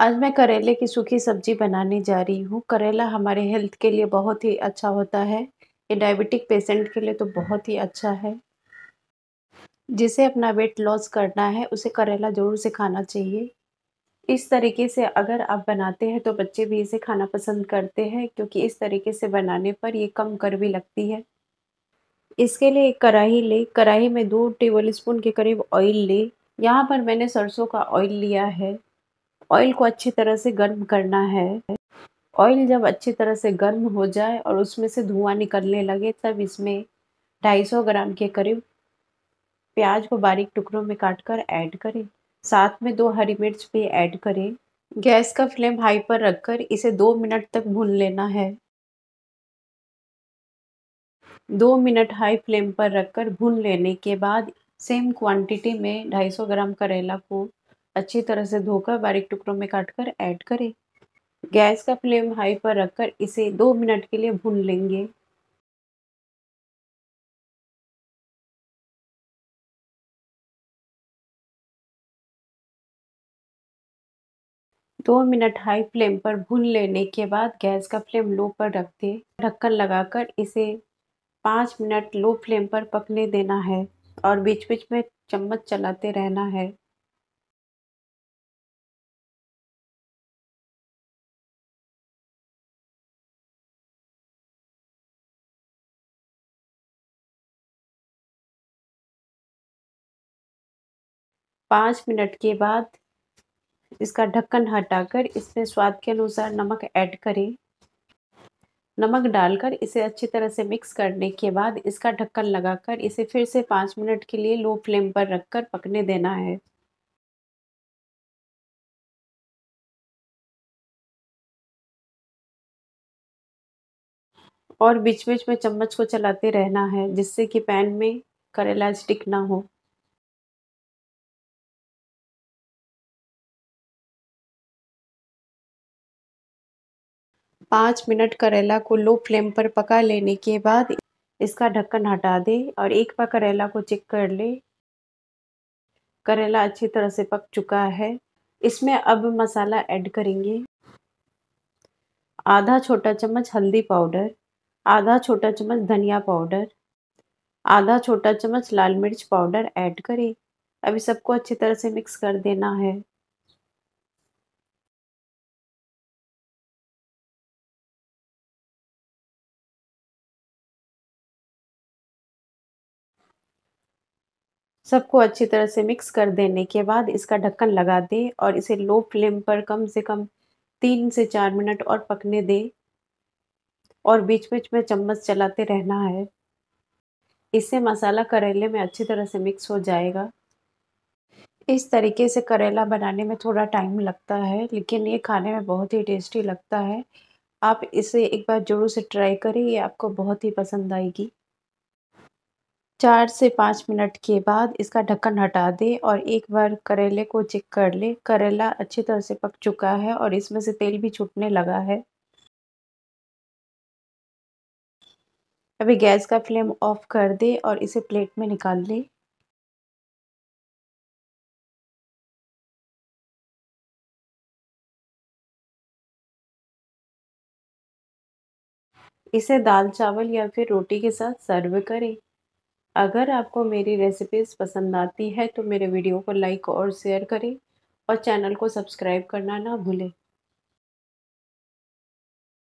आज मैं करेले की सूखी सब्ज़ी बनाने जा रही हूँ। करेला हमारे हेल्थ के लिए बहुत ही अच्छा होता है। ये डायबिटिक पेशेंट के लिए तो बहुत ही अच्छा है। जिसे अपना वेट लॉस करना है, उसे करेला ज़रूर से खाना चाहिए। इस तरीके से अगर आप बनाते हैं तो बच्चे भी इसे खाना पसंद करते हैं, क्योंकि इस तरीके से बनाने पर ये कम भी लगती है। इसके लिए एक कढ़ाई ले। कढ़ाई में दो टेबल स्पून के करीब ऑयल ले। यहाँ पर मैंने सरसों का ऑयल लिया है। ऑयल को अच्छी तरह से गर्म करना है। ऑयल जब अच्छी तरह से गर्म हो जाए और उसमें से धुआँ निकलने लगे, तब इसमें 250 ग्राम के करीब प्याज को बारीक टुकड़ों में काट कर ऐड करें। साथ में दो हरी मिर्च भी ऐड करें। गैस का फ्लेम हाई पर रखकर इसे दो मिनट तक भून लेना है। दो मिनट हाई फ्लेम पर रखकर भून लेने के बाद सेम क्वांटिटी में 250 ग्राम करेला को अच्छी तरह से धोकर बारीक टुकड़ों में काट कर ऐड करें। गैस का फ्लेम हाई पर रखकर इसे दो मिनट के लिए भून लेंगे। दो मिनट हाई फ्लेम पर भून लेने के बाद गैस का फ्लेम लो पर रख दे। ढक्कन लगाकर इसे पाँच मिनट लो फ्लेम पर पकने देना है और बीच बीच में चम्मच चलाते रहना है। पाँच मिनट के बाद इसका ढक्कन हटाकर इसमें स्वाद के अनुसार नमक ऐड करें। नमक डालकर इसे अच्छी तरह से मिक्स करने के बाद इसका ढक्कन लगाकर इसे फिर से पाँच मिनट के लिए लो फ्लेम पर रखकर पकने देना है। और बीच बीच में चम्मच को चलाते रहना है जिससे कि पैन में करेला स्टिक ना हो। पाँच मिनट करेला को लो फ्लेम पर पका लेने के बाद इसका ढक्कन हटा दे और एक बार करेला को चेक कर ले। करेला अच्छी तरह से पक चुका है। इसमें अब मसाला ऐड करेंगे। आधा छोटा चम्मच हल्दी पाउडर, आधा छोटा चम्मच धनिया पाउडर, आधा छोटा चम्मच लाल मिर्च पाउडर ऐड करें। अभी सबको अच्छी तरह से मिक्स कर देना है। सबको अच्छी तरह से मिक्स कर देने के बाद इसका ढक्कन लगा दें और इसे लो फ्लेम पर कम से कम तीन से चार मिनट और पकने दें। और बीच बीच में चम्मच चलाते रहना है। इससे मसाला करेले में अच्छी तरह से मिक्स हो जाएगा। इस तरीके से करेला बनाने में थोड़ा टाइम लगता है, लेकिन ये खाने में बहुत ही टेस्टी लगता है। आप इसे एक बार ज़रूर से ट्राई करें, ये आपको बहुत ही पसंद आएगी। चार से पाँच मिनट के बाद इसका ढक्कन हटा दे और एक बार करेले को चेक कर ले। करेला अच्छी तरह से पक चुका है और इसमें से तेल भी छूटने लगा है। अभी गैस का फ्लेम ऑफ़ कर दे और इसे प्लेट में निकाल लें। इसे दाल, चावल या फिर रोटी के साथ सर्व करें। अगर आपको मेरी रेसिपीज़ पसंद आती है तो मेरे वीडियो को लाइक और शेयर करें और चैनल को सब्सक्राइब करना ना भूलें।